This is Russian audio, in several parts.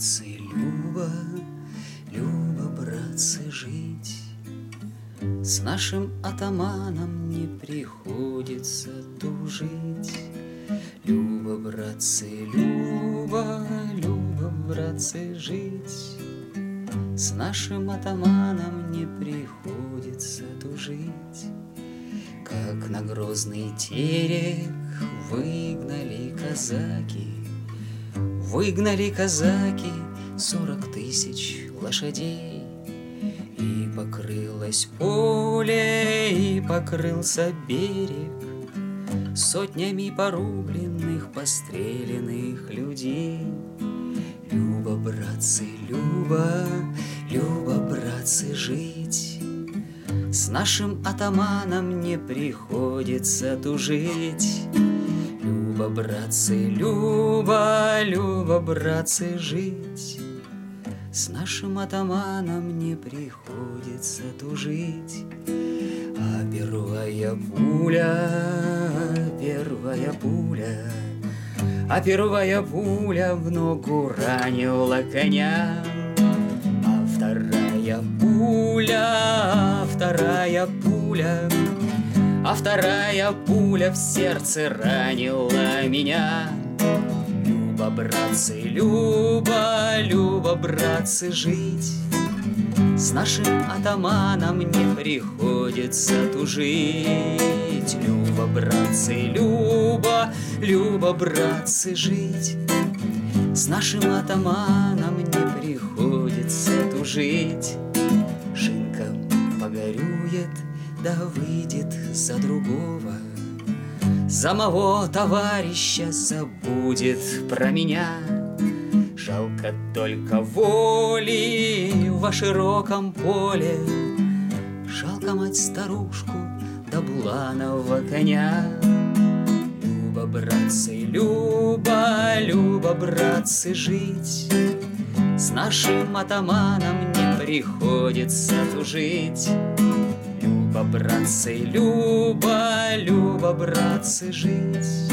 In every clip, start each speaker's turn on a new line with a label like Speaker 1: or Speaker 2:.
Speaker 1: братцы, Люба, Люба, братцы, жить. С нашим атаманом не приходится тужить. Люба, братцы, Люба, Люба, братцы, жить. С нашим атаманом не приходится тужить. Как на грозный терек выгнали казаки, Выгнали казаки сорок тысяч лошадей. И покрылось поле, и покрылся берег Сотнями порубленных, постреленных людей. Люба, братцы, Люба, Люба, братцы, жить. С нашим атаманом не приходится тужить. Люба, братцы, Люба, Люба, братцы, жить. С нашим атаманом не приходится тужить. А первая пуля, первая пуля, А первая пуля в ногу ранила коня. А вторая пуля, вторая пуля, А вторая пуля в сердце ранила меня. Люба, братцы, Люба, Люба, братцы, жить. С нашим атаманом не приходится тужить. Люба, братцы, Люба, Люба, братцы, жить. С нашим атаманом не приходится тужить. Да выйдет за другого. За моего товарища забудет про меня. Жалко только воли во широком поле, Жалко мать старушку да буланого коня. Люба, братцы, Люба, Люба, братцы, жить С нашим атаманом не приходится тужить. Люба, братцы, Люба, Люба, братцы, жить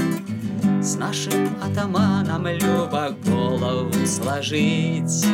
Speaker 1: с нашим атаманом Люба голову сложить.